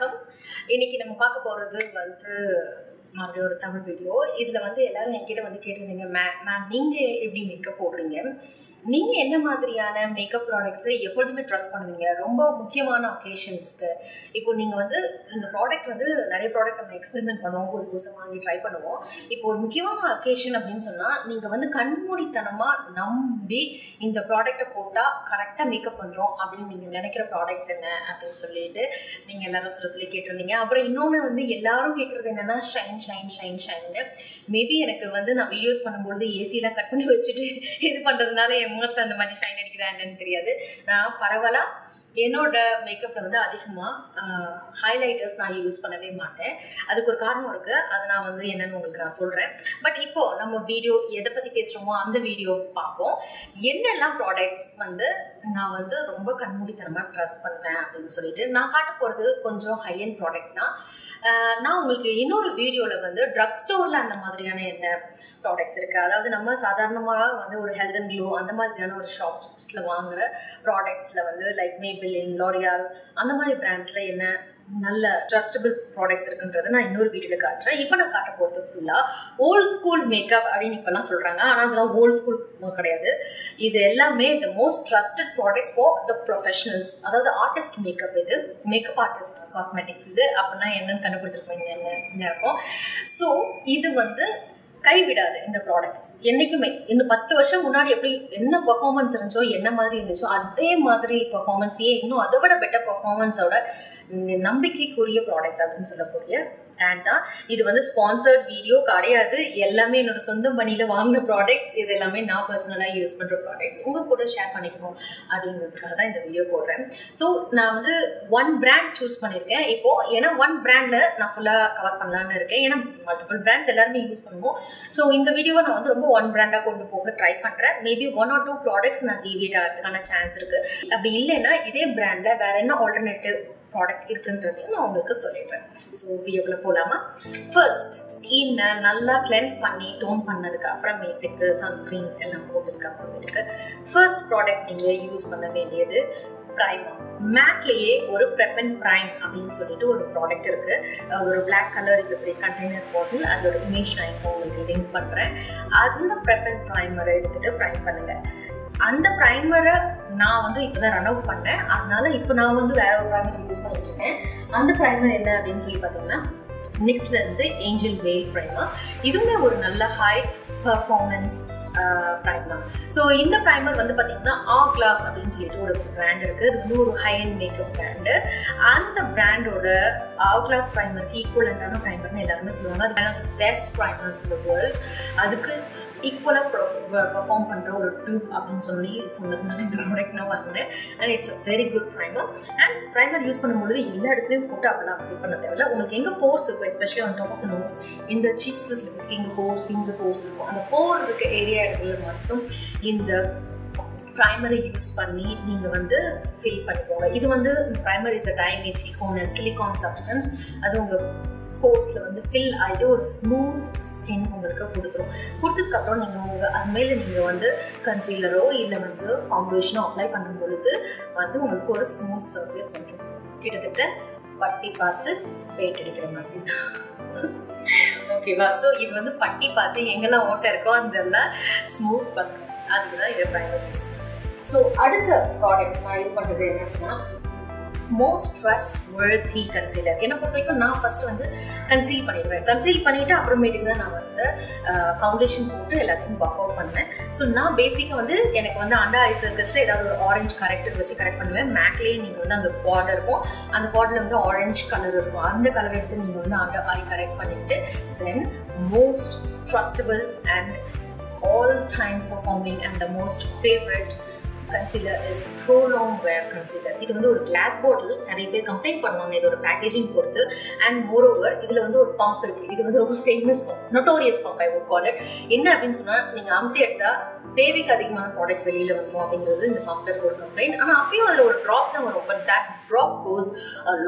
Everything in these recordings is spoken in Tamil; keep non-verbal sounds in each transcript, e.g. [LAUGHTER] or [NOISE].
வணக்கம் இன்னைக்கு நம்ம பார்க்க போகிறது வந்து மறுபடியும் ஒரு தமிழ் வீடியோ இதில் வந்து எல்லாரும் என்கிட்ட வந்து கேட்டிருந்தீங்க மேம் மேம் நீங்கள் எப்படி மேக்கப் போடுறீங்க? நீங்கள் என்ன மாதிரியான மேக்கப் ப்ராடக்ட்ஸை எப்பொழுதுமே ட்ரஸ்ட் பண்ணுவீங்க? ரொம்ப முக்கியமான அக்கேஷன்ஸ்க்கு இப்போ நீங்கள் வந்து இந்த ப்ராடக்ட் வந்து நிறைய ப்ராடக்ட் நம்ம எக்ஸ்பெரிமெண்ட் பண்ணுவோம் புதுசு புதுசாக வாங்கி ட்ரை பண்ணுவோம். இப்போ ஒரு முக்கியமான அக்கேஷன் அப்படின்னு சொன்னால் நீங்கள் வந்து கண்மூடித்தனமாக நம்பி இந்த ப்ராடக்ட்டை போட்டால் கரெக்டாக மேக்கப் பண்ணுறோம் அப்படின்னு நீங்கள் நினைக்கிற ப்ராடக்ட்ஸ் என்ன அப்படின்னு சொல்லிட்டு நீங்கள் எல்லாரும் சொல்ல சொல்லி கேட்டிருந்தீங்க. அப்புறம் இன்னொன்று வந்து எல்லாரும் கேட்குறது என்னென்னா ஷைன் ஷைன் ஷைன் ஷைன்னு மேபி எனக்கு வந்து நான் வீடியோஸ் பண்ணும்பொழுது ஏசிலாம் கட் பண்ணி வச்சுட்டு இது பண்ணுறதுனால என் முகத்தில் அந்த மாதிரி ஷைன் அடிக்கிறா என்னன்னு தெரியாது. நான் பரவாயில்ல. என்னோட மேக்கப்பில் வந்து அதிகமாக ஹைலைட்டர்ஸ் நான் யூஸ் பண்ணவே மாட்டேன். அதுக்கு ஒரு காரணம் இருக்குது அதை நான் வந்து என்னென்னு உங்களுக்கு நான் சொல்கிறேன் பட் இப்போது நம்ம வீடியோ எதை பற்றி பேசுகிறோமோ அந்த வீடியோ பார்ப்போம். என்னெல்லாம் ப்ராடக்ட்ஸ் வந்து நான் வந்து ரொம்ப கண்மூடித்தனமாக ட்ரெஸ் பண்ணுறேன் அப்படின்னு சொல்லிட்டு நான் காட்ட போகிறது கொஞ்சம் ஹை அண்ட் ப்ராடக்ட் தான். நான் உங்களுக்கு இன்னொரு வீடியோவில் வந்து ட்ரக் ஸ்டோரில் அந்த மாதிரியான என்ன ப்ராடக்ட்ஸ் இருக்குது அதாவது நம்ம சாதாரணமாக வந்து ஒரு ஹெல்த் அண்ட் க்ளோ அந்த மாதிரியான ஒரு ஷாப்ஸில் வாங்குகிற ப்ராடக்ட்ஸில் வந்து லைக் மேபிளின் லோரியால் அந்த மாதிரி பிராண்ட்ஸில் என்ன நல்ல ட்ரஸ்டபிள் ப்ராடக்ட்ஸ் இருக்குன்றதை நான் இன்னொரு வீடியோவில் காட்டுறேன். இப்போ நான் காட்ட போகிறது ஃபுல்லாக ஓல்ட் ஸ்கூல் மேக்கப் அப்படின்னு இப்போலாம் சொல்கிறாங்க ஆனால் அதெல்லாம் ஓல்ட் ஸ்கூல் கிடையாது. இது எல்லாமே the most trusted products for the professionals அதாவது ஆர்டிஸ்ட் மேக்கப் இது மேக்கப் ஆர்டிஸ்ட் காஸ்மெட்டிக்ஸ் இது. அப்படின்னா என்னன்னு கண்டுபிடிச்சிருப்பீங்க என்ன? இருக்கும். ஸோ இது வந்து கைவிடாது இந்த ப்ராடக்ட்ஸ் என்றைக்குமே இன்னும் பத்து வருஷம் முன்னாடி எப்படி என்ன பர்ஃபார்மன்ஸ் இருந்துச்சோ என்ன மாதிரி இருந்துச்சோ அதே மாதிரி பர்ஃபார்மன்ஸையே இன்னும் அதை விட பெட்டர் பர்ஃபார்மன்ஸோட நம்பிக்கைக்குரிய ப்ராடக்ட்ஸ் அப்படின்னு சொல்லக்கூடிய பிராண்ட் தான். இது வந்து ஸ்பான்சர்ட் வீடியோ கிடையாது. எல்லாமே என்னோட சொந்த பணியில் வாங்கின ப்ராடக்ட்ஸ் இது எல்லாமே நான் பர்சனலாக யூஸ் பண்ணுற ப்ராடக்ட்ஸ் உங்கள் கூட ஷேர் பண்ணிக்கணும் அப்படிங்கிறதுக்காக தான் இந்த வீடியோ போடுறேன். ஸோ நான் வந்து ஒன் பிராண்ட் சூஸ் பண்ணியிருக்கேன் இப்போது ஏன்னா ஒன் பிராண்டில் நான் ஃபுல்லாக கவர் பண்ணலான்னு இருக்கேன். ஏன்னா மல்டிபிள் பிராண்ட்ஸ் எல்லாருமே யூஸ் பண்ணுவோம். ஸோ இந்த வீடியோவை நான் வந்து ரொம்ப ஒன் பிராண்டாக கொண்டு போக ட்ரை பண்ணுறேன் maybe one or two products நான் டிவியேட் ஆகிறதுக்கான சான்ஸ் இருக்குது அப்படி இல்லைன்னா இதே பிராண்டில் வேறு என்ன ஆல்டர்னேட்டிவ் ப்ராடக்ட் இருக்குன்றதையும் நான் உங்களுக்கு சொல்லிடுறேன். ஸோ வீடியோக்குள்ள போகலாமா ஃபர்ஸ்ட் ஸ்கின்னை நல்லா கிளென்ஸ் பண்ணி டோன் பண்ணதுக்கு அப்புறமேட்டுக்கு சன்ஸ்க்ரீன் எல்லாம் போட்டதுக்கு அப்புறமேட்டுக்கு ஃபர்ஸ்ட் ப்ராடக்ட் நீங்கள் யூஸ் பண்ண வேண்டியது ப்ரைமர் மேட்லேயே ஒரு ப்ரெப்பன் ப்ரைம் அப்படின்னு சொல்லிட்டு ஒரு ப்ராடக்ட் இருக்கு. ஒரு பிளாக் கலர் இருக்கக்கூடிய கண்டெய்னர் பாட்டில் அதோட இமேஜ் நான் இப்போ உங்களுக்கு லிங்க் பண்ணுறேன் அந்த ப்ரெப்பன் ப்ரைமரை எடுத்துகிட்டு ப்ரைம் பண்ணுங்கள் அந்த ப்ரைமரை நான் வந்து இப்போ தான் ரன் அவுட் பண்ணேன். அதனால இப்போ நான் வந்து வேற ஒரு ப்ரைமர் யூஸ் பண்ணிட்டு இருக்கேன். அந்த ப்ரைமர் என்ன அப்படின்னு சொல்லி பார்த்தீங்கன்னா நிக்ஸ்லேருந்து ஏஞ்சல் வேல் ப்ரைமர் இதுவுமே ஒரு நல்ல ஹை பர்ஃபார்மன்ஸ் ப்ரைமர் ஸோ இந்த ப்ரைமர் வந்து பார்த்தீங்கன்னா ஆ கிளாஸ் அப்படின்னு சொல்லிட்டு ஒரு பிராண்ட் இருக்குது இது வந்து ஒரு ஹை அண்ட் மேக்கப் பிராண்டு அந்த பிராண்டோட ஆ கிளாஸ் ப்ரைமருக்கு ஈக்குவலண்டான ப்ரைமர்னு எல்லாருமே சொல்லுவாங்க. அது one of the best primers இந்த வேர்ல்ட் அதுக்கு ஈக்குவலாக பர்ஃபார்ம் பண்ணுற ஒரு டியூப் அப்படின்னு சொல்லி சொன்னதுனால இந்த ப்ராடக்ட் நான் வாங்கினேன். And it's a very good primer and primer use பண்ணும்பொழுது எல்லா இடத்துலையும் போட்டு அப்படிலாம் அப்ளை பண்ண தேவையில்ல. உங்களுக்கு எங்கே போர்ஸ் இருக்கும் especially on top of the nose இந்த சீக்ஸில் சிலருக்கு இங்கே போர்ஸ் இங்கே போர்ஸ் இருக்கும். அந்த போர் இருக்க ஏரியா இடத்துல மட்டும் இந்த ப்ரைமரை யூஸ் பண்ணி நீங்கள் வந்து ஃபில் பண்ணிக்கோங்க. இது வந்து ப்ரைமர் இஸ் அ டைமேட் சிலிகான் சிலிகான் சப்ஸ்டன்ஸ் அது உங்கள் கோர்ஸில் வந்து ஃபில் ஆகிட்டு ஒரு ஸ்மூத் ஸ்கின் உங்களுக்கு கொடுத்துரும். கொடுத்ததுக்கப்புறம் நீங்கள் உங்கள் அது மேலே நீங்கள் வந்து கன்சீலரோ இல்லை வந்து ஃபவுண்டேஷனோ அப்ளை பண்ணும் பொழுது வந்து உங்களுக்கு ஒரு ஸ்மூத் சர்ஃபேஸ் வந்துடும் கிட்டத்தட்ட பட்டி பார்த்து வெயிட் அடிக்கிற மாதிரி. ஓகேவா ஸோ இது வந்து பட்டி பார்த்து எங்கெல்லாம் ஓட்டை இருக்கோ அதெல்லாம் ஸ்மூத் பண்ணுறோம் அதுக்கு தான் இதை பயன்படுத்தி ஸோ அடுத்த ப்ராடக்ட் நான் இது பண்ணுறது என்னச்சுன்னா மோஸ்ட் ட்ரஸ்ட் வேர்த்தி கன்சீலர் என்னை பொறுத்த வரைக்கும் நான் ஃபஸ்ட்டு வந்து கன்சீல் பண்ணிடுவேன். கன்சீல் பண்ணிவிட்டு அப்புறமேட்டுக்கு தான் நான் வந்து ஃபவுண்டேஷன் போட்டு எல்லாத்தையும் பஃப் அவுட் பண்ணுவேன். ஸோ நான் பேசிக்காக வந்து எனக்கு வந்து அண்டர் ஐ சர்க்கிள்ஸில் ஏதாவது ஒரு ஆரஞ்சு கரெக்டர் வச்சு கரெக்ட் பண்ணுவேன். மேக்லேயே நீங்கள் வந்து அந்த பாட் இருக்கும். அந்த குவார்டரில் வந்து ஆரஞ்சு கலர் இருக்கும். அந்த கலர் எடுத்து நீங்கள் வந்து அண்டர் ஐ கரெக்ட் பண்ணிவிட்டு then most trustable and all time performing and the most favourite concealer is prolong wear concealer இது வந்து ஒரு கிளாஸ் பாட்டில் நிறைய பேர் கம்ப்ளைண்ட் பண்ணுவாங்க இதோட பேக்கேஜிங் பொறுத்து. அண்ட் மோர் ஓவர் இதில் வந்து ஒரு பம்ப் இருக்குது இது வந்து ரொம்ப famous pump notorious pump I would call it என்ன அப்படின்னு சொன்னால் நீங்கள் அமுத்தி எடுத்தால் தேவைக்கு அதிகமான ப்ராடக்ட் வெளியில் வந்துடும் அப்படிங்கிறது இந்த பம்பில் இருக்க ஒரு கம்ப்ளைண்ட் ஆனால் அப்பயும் அதில் ஒரு ட்ராப் தான் வரும். But that drop goes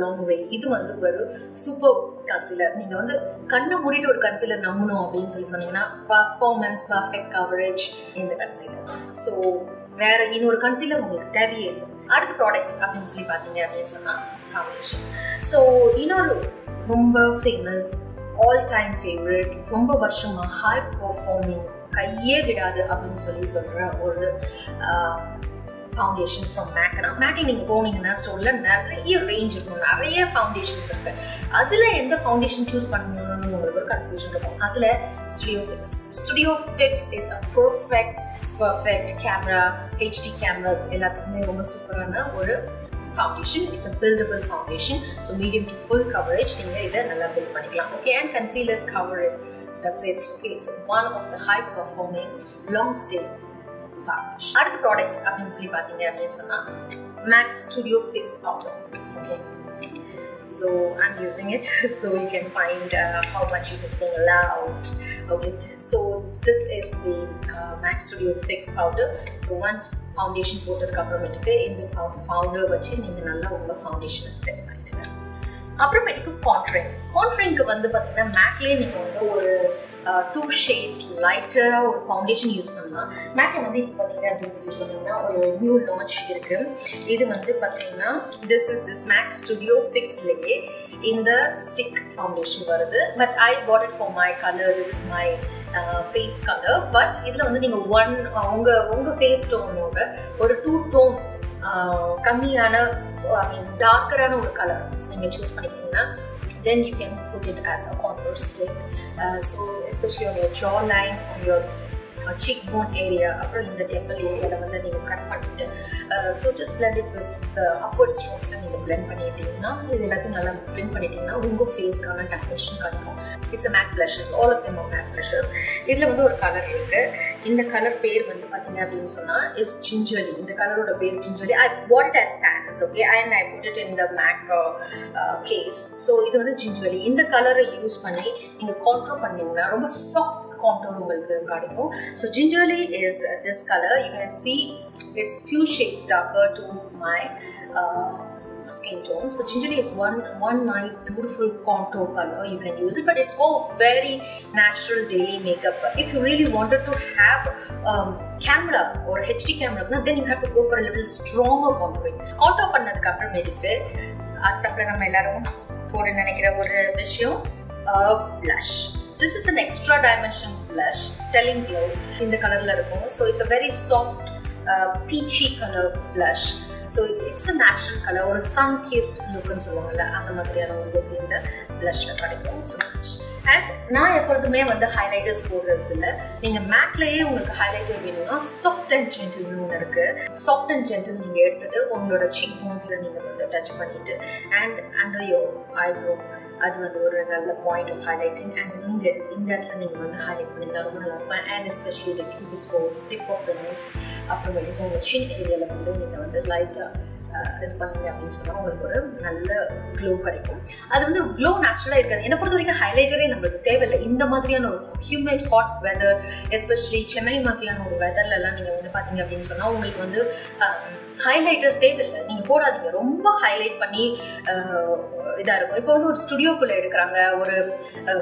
long way இது வந்து ஒரு சூப்பர் கன்சிலர் நீங்கள் வந்து கண்ணை மூடிட்டு ஒரு கன்சிலர் நம்பணும் அப்படின்னு சொல்லி சொன்னீங்கன்னா பர்ஃபார்மன்ஸ் பர்ஃபெக்ட் கவரேஜ் இந்த கன்சிலர் ஸோ வேற இன்னொரு கன்சீலர் உங்களுக்கு தேவையே இல்லை. அடுத்த ப்ராடக்ட் அப்படின்னு சொல்லி பார்த்தீங்க அப்படின்னு சொன்னால் ஃபவுண்டேஷன் ஸோ இன்னொரு ரொம்ப ஃபேமஸ் ஆல் டைம் ஃபேவரட் ரொம்ப வருஷமாக ஹை பர்ஃபார்மிங் கையே விடாது அப்படின்னு சொல்லி சொல்கிற ஒரு ஃபவுண்டேஷன் ஃப்ரம் மேக்னா மேக்கை நீங்கள் போனீங்கன்னா ஸ்டோரில் நிறைய ரேஞ்ச் இருக்கும். நிறைய ஃபவுண்டேஷன்ஸ் இருக்கு. அதில் எந்த ஃபவுண்டேஷன் சூஸ் பண்ணணும்னு உங்களுக்கு ஒரு கன்ஃபியூஷன் இருக்கும். அதில் studio fix studio fix is a perfect perfect camera HD cameras எல்லாத்துக்குமே ரொம்ப சூப்பரான ஒரு foundation it's a buildable foundation so medium to full coverage நீங்கள் இதை நல்லா பில்ட் பண்ணிக்கலாம். Okay and concealer coverage that's it's okay it's one of the high performing long stay foundation அடுத்த ப்ராடக்ட் அப்படின்னு சொல்லி பார்த்தீங்க அப்படின்னு சொன்னால் MAC's studio fix outer okay so i'm using it. [LAUGHS] So you can find uh, how much it is being allowed. Okay so this is the uh, max studio fix powder. So once foundation போட்டதுக்கு அப்புறமேட்டுக்கு இந்த பவுடர் வச்சு நீங்கள் நல்லா உங்கள் ஃபவுண்டேஷனை செட் பண்ணிடுங்க. அப்புறமேட்டுக்கு கான்ட்ரிங் கான்ட்ரிங்க்கு வந்து பார்த்தீங்கன்னா மேக்லேயே நீங்கள் வந்து ஒரு டூ ஷேட்ஸ் லைட்டராக ஒரு ஃபவுண்டேஷன் யூஸ் பண்ணலாம். மேட்டை வந்து இப்போ பார்த்தீங்கன்னா அப்படின்னு சொல்லி சொன்னீங்கன்னா ஒரு நியூ லான்ச் இருக்குது இது வந்து பார்த்தீங்கன்னா this is this MAC studio ஃபிக்ஸ்லேயே இந்த ஸ்டிக் ஃபவுண்டேஷன் வருது. But I bought it for my colour this is my face colour but இதில் வந்து நீங்கள் ஒன் uh, உங்கள் உங்கள் ஃபேஸ் டோனோட ஒரு டூ டோன் uh, கம்மியான ஐ மீன் டார்க்கரான ஒரு கலர் நீங்கள் சூஸ் பண்ணிக்கிட்டீங்கன்னா then you can put it as a contour stick. Uh, so especially on your jawline, on your uh, cheekbone area, அப்புறம் இந்த டெம்பிள் ஏரியாவில் வந்து நீங்கள் கட் பண்ணிட்டு so just blend it with upward ஸ்ட்ரோக்ஸில் நீங்கள் பிளெண்ட் பண்ணிட்டீங்கன்னா இது எல்லாத்தையும் நல்லா பிளெண்ட் பண்ணிட்டீங்கன்னா உங்கள் ஃபேஸ்க்கான டெக்னேஷன் கிடைக்கும் it's a matte blushers all of them are matte blushes இதில் வந்து ஒரு கலர் இருக்குது இந்த கலர் பேர் வந்து பார்த்தீங்க அப்படின்னு சொன்னால் இஸ் ஜிஞ்சலி இந்த கலரோட பேர் ஜிஞ்சலி ஐ வாட் அஸ் ஆஸ் பேனஸ் okay and I put it in the MAC case so இது வந்து ஜிஞ்சலி இந்த கலரை யூஸ் பண்ணி நீங்கள் கான்ட்ரோல் பண்ணீங்கன்னா ரொம்ப சாஃப்ட் கான்ட்ரோல் உங்களுக்கு கிடைக்கும். So Gingerly is this colour you can see it's few shades darker to my skin tone. So gingerly is one one nice beautiful contour color. You can use it, but it's for very natural daily makeup. If you really wanted to have um, camera or HD camera, then you have to go for a little stronger contouring. Contour பண்ணதுக்கு அப்புறமேட்டுக்கு அடுத்தப்பறம் நம்ம எல்லாரும் போட நினைக்கிற ஒரு விஷயம் blush. This is an extra dimension blush, telling glow இந்த கலர்ல இருக்கும். So it's a very soft uh, peachy color blush. So it's a natural colour ஒரு சன் கேஸ்ட் லுக்குன்னு சொல்லுவாங்கல்ல அந்த மாதிரியான ஒரு லுக் இந்த ப்ளஷில் கிடைக்கும். ஸோ அண்ட் நான் எப்பொழுதுமே வந்து ஹைலைட்டர்ஸ் போடுறது இல்லை நீங்கள் மேக்லேயே உங்களுக்கு ஹைலைட்டர் வேணும்னா சாஃப்ட் அண்ட் ஜென்டில்னு ஒன்று இருக்குது சாஃப்ட் அண்ட் ஜென்டில் நீங்கள் எடுத்துகிட்டு உங்களோட சீக் போன்ஸில் நீங்கள் டச் பண்ணிவிட்டு அண்ட் அண்டர் யோ ஐப்ரோ அது வந்து ஒரு நல்ல பாயிண்ட் ஆஃப் ஹைலைட்டிங் அண்ட் நீங்கள் இந்த இடத்துல நீங்கள் வந்து ஹைலைட் பண்ணிங்கன்னா ரொம்ப நல்லா இருக்கும் அண்ட் எஸ்பெஷலி இந்த cupid's bows tip of the nose அப்புறமேட்டுக்கு உங்கள் சின் ஏரியாவில் வந்து நீங்கள் வந்து லைட்டாக இது பண்ணீங்க அப்படின்னு சொன்னால் உங்களுக்கு ஒரு நல்ல க்ளோ கிடைக்கும். அது வந்து க்ளோ நேச்சுரலாக இருக்காது. என்னை பொறுத்த வரைக்கும் ஹைலைட்டரே நம்மளுக்கு தேவையில்லை. இந்த மாதிரியான ஒரு humid hot weather especially Chennai மாதிரியான ஒரு வெதர்லலாம் நீங்கள் வந்து பார்த்தீங்க அப்படின்னு சொன்னால் உங்களுக்கு வந்து ஹைலைட்டர் தேவையில்லை. நீங்கள் போடாதீங்க. ரொம்ப ஹைலைட் பண்ணி இதாக இருக்கும். இப்போ வந்து ஒரு ஸ்டுடியோக்குள்ளே எடுக்கிறாங்க. ஒரு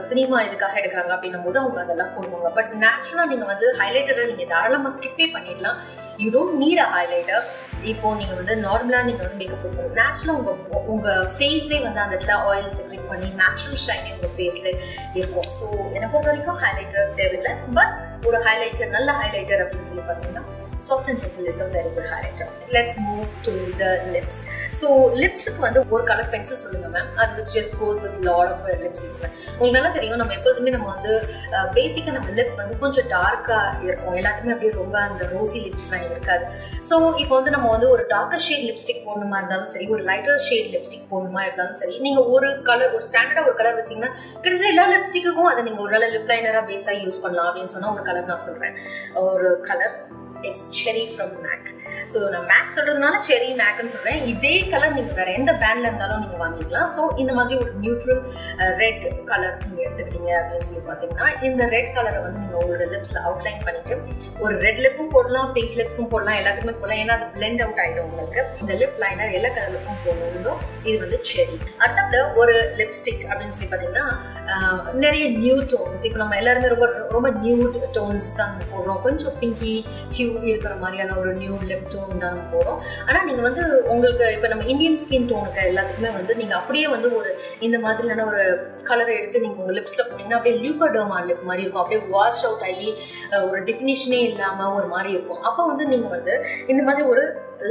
சினிமா இதுக்காக எடுக்கிறாங்க அப்படின்னும் போது அவங்க அதெல்லாம் போடுவாங்க. பட் நேச்சுரலாக நீங்கள் வந்து ஹைலைட்டரை நீங்கள் தாராளமாக ஸ்கிப்பே பண்ணிடலாம். You don't need a highlighter இப்போ நீங்கள் வந்து நார்மலாக நீங்கள் வந்து மேக்கப் போடுவோம் நேச்சுரலாக உங்கள் உங்கள் ஃபேஸே வந்து அந்த இடத்துல ஆயில் செக்ரேட் பண்ணி நேச்சுரல் ஷைனே உங்கள் ஃபேஸில் இருக்கும். ஸோ என்னை பொறுத்த வரைக்கும் ஹைலைட்டர் தேவையில்லை. பட் ஒரு ஹைலைட்டர் நல்ல ஹைலைட்டர் அப்படின்னு சொல்லி பார்த்தீங்கன்னா soft and very good highlighter let's move to the lips so லிப்ஸுக்கு வந்து ஒரு கலர் பென்சில் சொல்லுங்க மேம் அது which just goes with lot of lipsticks உங்களுக்கு நல்லா தெரியும் நம்ம எப்போதுமே நம்ம வந்து uh, பேசிக்காக நம்ம லிப் வந்து கொஞ்சம் டார்க்காக இருக்கும். எல்லாத்துக்குமே அப்படியே ரொம்ப அந்த ரோசி லிப்ஸ்லாம் இருக்காது. ஸோ இப்போ வந்து நம்ம வந்து ஒரு டார்க்கர் ஷேட் லிப்ஸ்டிக் போடணுமா இருந்தாலும் சரி ஒரு லைட்டர் ஷேட் லிப்ஸ்டிக் போடணுமா இருந்தாலும் சரி நீங்கள் ஒரு கலர் ஒரு ஸ்டாண்டர்டாக ஒரு கலர் வச்சிங்கன்னா கிட்டத்தட்ட எல்லா லிப்ஸ்டிக்குக்கும் அதை நீங்கள் ஒரு நல்ல லிப் லைனராக பேஸாக யூஸ் பண்ணலாம் அப்படின்னு சொன்னால் ஒரு கலர் நான் சொல்கிறேன் ஒரு colour it's cherry from MAC so நான் மேக் சொல்கிறதுனால செரி மேக்னு சொல்கிறேன் இதே கலர் நீங்கள் வேறு எந்த பிராண்டில் இருந்தாலும் நீங்கள் வாங்கிக்கலாம். ஸோ இந்த மாதிரி ஒரு நியூட்ரல் ரெட் கலர் நீங்கள் எடுத்துக்கிட்டீங்க அப்படின்னு சொல்லி பார்த்தீங்கன்னா இந்த ரெட் கலரை வந்து நீங்கள் உங்களோட லிப்ஸில் அவுட்லைன் பண்ணிவிட்டு ஒரு ரெட் லிப்பும் போடலாம் பிங்க் லிப்ஸும் போடலாம் எல்லாத்துக்குமே போடலாம். ஏன்னா அது பிளெண்ட் அவுட் ஆகிடும் உங்களுக்கு. இந்த லிப் லைனர் எல்லா கலருக்கும் போகணும் போடணும் இது வந்து செரி அடுத்தது ஒரு லிப்ஸ்டிக் அப்படின்னு சொல்லி பார்த்தீங்கன்னா நிறைய நியூ டோன்ஸ் இப்போ நம்ம எல்லாருமே ரொம்ப ரொம்ப நியூ டோன்ஸ் தான் போடுறோம். கொஞ்சம் பிங்கி ஹியூ இருக்கிற மாதிரியான ஒரு நியூ லிப் டோன் தான் போகிறோம் ஆனால் நீங்கள் வந்து உங்களுக்கு இப்போ நம்ம இந்தியன் ஸ்கின் டோனுக்கு எல்லாத்துக்குமே வந்து நீங்கள் அப்படியே வந்து ஒரு இந்த மாதிரியான ஒரு கலரை எடுத்து நீங்கள் உங்கள் லிப்ஸில் போனீங்கன்னா அப்படியே லியூகோடோமா லிப் மாதிரி இருக்கும். அப்படியே வாஷ் அவுட் ஆகி ஒரு டெஃபினிஷனே இல்லாமல் ஒரு மாதிரி இருக்கும். அப்போ வந்து நீங்கள் வந்து இந்த மாதிரி ஒரு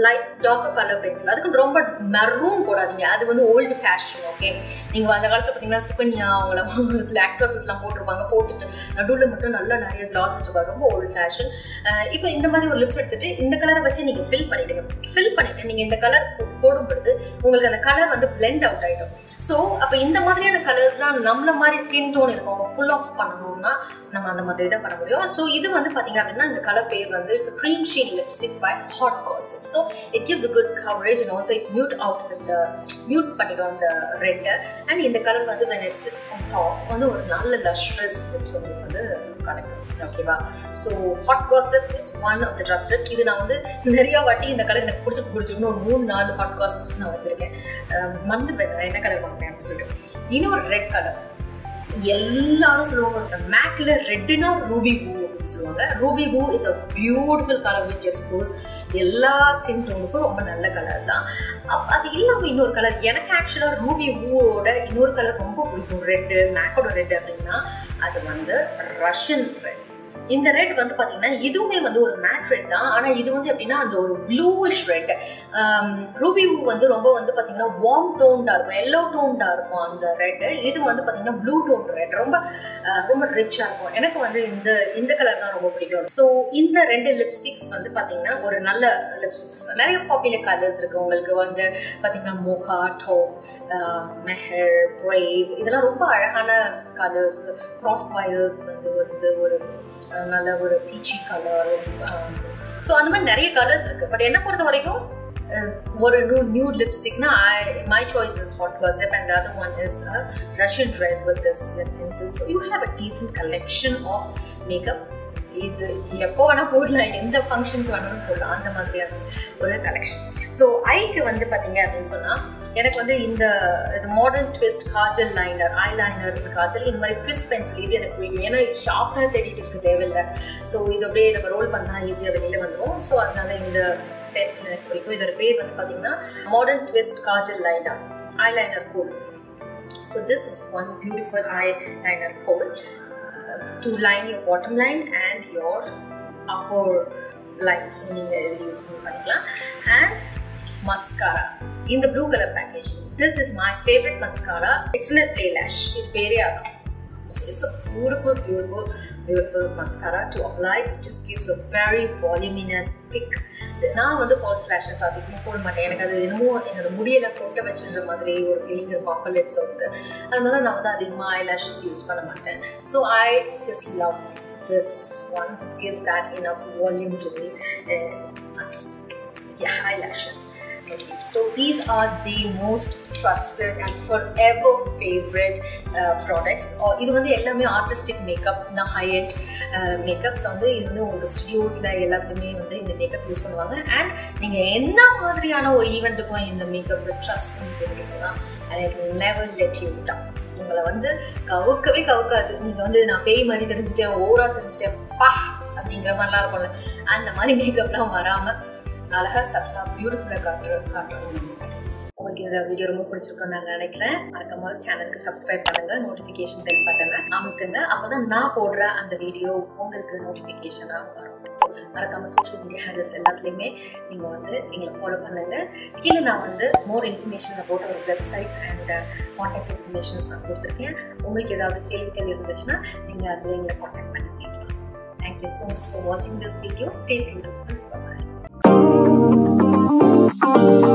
லைட் டார்க்கர் கலர் பென்சில் அதுக்கு ரொம்ப மெரூன் போடாதீங்க. அது வந்து ஓல்டு ஃபேஷன் ஓகே நீங்கள் அந்த காலத்தில் பார்த்தீங்கன்னா சுகன்யா அவங்கள [LAUGHS] சில ஆக்ட்ரஸஸ்லாம் போட்டிருப்பாங்க. போட்டுட்டு நடுவில் மட்டும் நல்லா நிறைய கிளாஸ் வச்சுருப்பாங்க ரொம்ப ஓல்டு ஃபேஷன் இப்போ இந்த மாதிரி ஒரு லிப்ஸ் எடுத்துட்டு இந்த கலரை வச்சு நீங்கள் ஃபில் பண்ணிவிடுங்க ஃபில் பண்ணிவிட்டு நீங்கள் இந்த கலர் போடும்பொழுது உங்களுக்கு அந்த கலர் வந்து பிளெண்ட் அவுட் ஆகிடும் ஸோ அப்போ இந்த மாதிரியான கலர்ஸ்லாம் நம்மள மாதிரி ஸ்கின் டோன் இருக்கும் அவங்க புல் ஆஃப் பண்ணணும்னா நம்ம அந்த மாதிரி தான் பண்ண முடியும். ஸோ இது வந்து பார்த்தீங்க அப்படின்னா இந்த கலர் பேர் வந்து it's cream sheen lipstick by Hot Gossip so it gives a good coverage and also it mute out with mute பண்ணிடும் அந்த ரெட்டை அண்ட் இந்த கலர் வந்து when it sits on top வந்து ஒரு நல்ல லஷ்ரஸ் லிப்ஸ் உங்களுக்கு வந்து கிடைக்கும் ஓகேவா so Hot Gossip is one of the trusted இது நான் வந்து நிறைய வாட்டி இந்த கலர் எனக்கு பிடிச்சி பிடிச்சிருக்கணும் ஒரு மூணு நாலு ஹாட் காசிப்ஸ் நான் வச்சிருக்கேன். மந்து என்ன கலர் வாங்கினேன் அப்படின்னு சொல்லிட்டு. இன்னொரு ரெட் கலர் எல்லாரும் சொல்லுவாங்க மேக்ல ரெட்டுனா ரூபி பூ அப்படின்னு சொல்லுவாங்க. Ruby Woo is a beautiful colour which just goes எல்லா ஸ்கின் டோனுக்கும் ரொம்ப நல்ல கலர் தான். அது இல்லாமல் இன்னொரு கலர் எனக்கு ஆக்சுவலாக ரூபி பூவோட இன்னொரு கலர் ரொம்ப பிடிக்கும். ரெட்டு மேக்கோட ரெட் அப்படின்னா அது வந்து ரஷ்யன் ரெட் இந்த ரெட் வந்து பார்த்தீங்கன்னா இதுவுமே வந்து ஒரு மேட் ரெட் தான். ஆனால் இது வந்து எப்படின்னா அந்த ஒரு ப்ளூவிஷ் ரெட் ரூபி வந்து ரொம்ப வந்து பார்த்தீங்கன்னா வார்ம் டோன்டாக இருக்கும். எல்லோ டோன்டாக இருக்கும் அந்த ரெட் இது வந்து பார்த்தீங்கன்னா ப்ளூ டோன் ரெட் ரொம்ப ரொம்ப ரிச்சாக இருக்கும். எனக்கு வந்து இந்த இந்த கலர் தான் ரொம்ப பிடிக்கும். ஸோ இந்த ரெண்டு லிப்ஸ்டிக்ஸ் வந்து பார்த்தீங்கன்னா ஒரு நல்ல லிப்ஸ்டிக்ஸ் நிறைய பாப்புலர் கலர்ஸ் இருக்குது உங்களுக்கு வந்து பார்த்தீங்கன்னா மோகா டோப் Um, மெஹர் பிரேவ் இதெல்லாம் ரொம்ப அழகான கலர்ஸ் கிராஸ் வயர்ஸ் வந்து வந்து ஒரு நல்ல ஒரு பீச்சி கலர் ஸோ அந்த மாதிரி நிறைய கலர்ஸ் இருக்குது பட் என்ன பொறுத்த வரைக்கும் ஒரு new new லிப்ஸ்டிக்னா I my choice is Hot Gossip and other one is Russian red with this pencil so you have a decent collection of makeup இது எப்போ வேணால் போடலாம் எந்த ஃபங்க்ஷனுக்கு வேணாலும் போடலாம் அந்த மாதிரியான ஒரு கலெக்ஷன் ஸோ ஐக்கு வந்து பார்த்தீங்க அப்படின்னு சொன்னால் எனக்கு வந்து இந்த இது modern twist kajal liner eye liner kajal இந்த மாதிரி ட்விஸ்ட் பென்சில் இது எனக்கு பிடிக்கும் ஏன்னா ஷார்ப்பாக தேடிட்டு இருக்கு தேவையில்லை. ஸோ இது அப்படியே நம்ம ரோல் பண்ணால் ஈஸியாக வெளியில் வந்துடும் ஸோ அதனால இந்த பென்சில் எனக்கு பிடிக்கும். இதோட பேர் வந்து பார்த்தீங்கன்னா modern twist kajal liner eye liner kohl so this is one beautiful eye liner kohl to line your bottom line and your upper line so நீங்கள் இது யூஸ் பண்ணி பண்ணிக்கலாம். அண்ட் மஸ்காரா இந்த blue colour package this is my favourite mascara excellent play lash இது பேரே ஆகும் So it's a beautiful, beautiful, beautiful mascara to apply. It just gives a very voluminous, thick. நான் வந்து ஃபால்ஸ் லேஷஸ் அதிகமாக போட மாட்டேன் எனக்கு அது என்னமோ என்னோட முடியல கொட்ட வச்சுன்ற மாதிரி ஒரு ஃபீலிங் இருக்கும் அப்பர் லிப்ஸ் வந்து அதனால நான் வந்து அதிகமாக ஐ லேஷஸ் யூஸ் பண்ண மாட்டேன் so I just love this one. This gives that enough volume to the uh, eyes. Yeah, eyelashes. So these are the most trusted and forever favorite uh, products. Uh, இது வந்து எல்லாமே ஆர்டிஸ்டிக் மேக்கப் தான் ஹை எண்ட் மேக்கப்ஸ் வந்து இது வந்து உங்களுக்கு ஸ்டுடியோஸில் எல்லாத்துலேயுமே வந்து இந்த மேக்கப் யூஸ் பண்ணுவாங்க. அண்ட் நீங்கள் என்ன மாதிரியான ஒரு ஈவெண்ட்டுக்கும் இந்த மேக்கப்ஸை ட்ரஸ்ட் பண்ணி போட்டுருக்கீங்கன்னா and it will never let you down உங்களை வந்து கவுக்கவே கவுக்காது. நீங்கள் வந்து நான் பேய் மாதிரி தெரிஞ்சுட்டேன் ஓரா தெரிஞ்சுட்டேன் பா! அப்படிங்கிற மாதிரிலாம் இருக்கும்ல. அந்த மாதிரி மேக்கப்லாம் வராமல் அழகாக சத்தா பியூட்டிஃபுல்லாக காட்டு காட்டணும் உங்களுக்கு இந்த வீடியோ ரொம்ப பிடிச்சிருக்கும்னு நான் நினைக்கிறேன். மறக்காம சேனலுக்கு சப்ஸ்கிரைப் பண்ணுங்க. நோட்டிஃபிகேஷன் பெல் பட்டனை அமுக்குங்க. அப்போதான் நான் போடுற அந்த வீடியோ உங்களுக்கு நோட்டிஃபிகேஷனாக வரும். ஸோ மறக்காம சோஷியல் மீடியா ஹேண்டில்ஸ் எல்லாத்துலேயுமே நீங்கள் வந்து எங்களை ஃபாலோ பண்ணுங்க. கீழே நான் வந்து மோர் இன்ஃபர்மேஷன் போட்ட ஒரு வெப்சைட்ஸ் அண்ட் காண்டாக்ட் இன்ஃபர்மேஷன்ஸ் நான் கொடுத்துருக்கேன். உங்களுக்கு ஏதாவது கேள்விகள் இருந்துச்சுன்னா நீங்கள் அதில் எங்களை காண்டாக்ட் பண்ணி கேட்கலாம். Thank you so much for வாட்சிங் this video stay beautiful bye